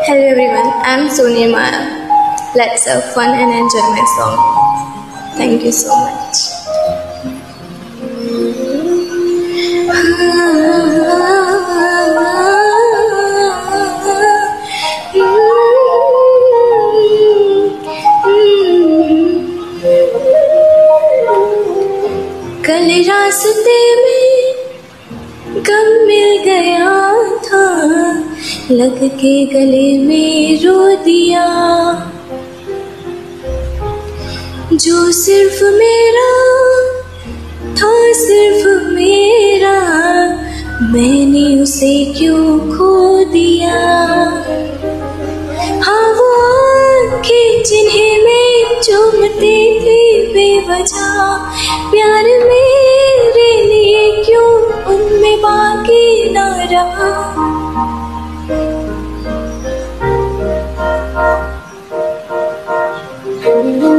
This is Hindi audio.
Hello everyone, I'm Sonia Maya. Let's have fun and enjoy my song. Thank you so much. कल रास्ते में लग के गले में रो दिया। जो सिर्फ़ मेरा था, सिर्फ़ मेरा, मैंने उसे क्यों खो दिया? हाँ वो आँखें जिन्हें मैं चूमती थी बेवजह, प्यार मेरे लिए क्यों उनमें बाकी ना रहा? Música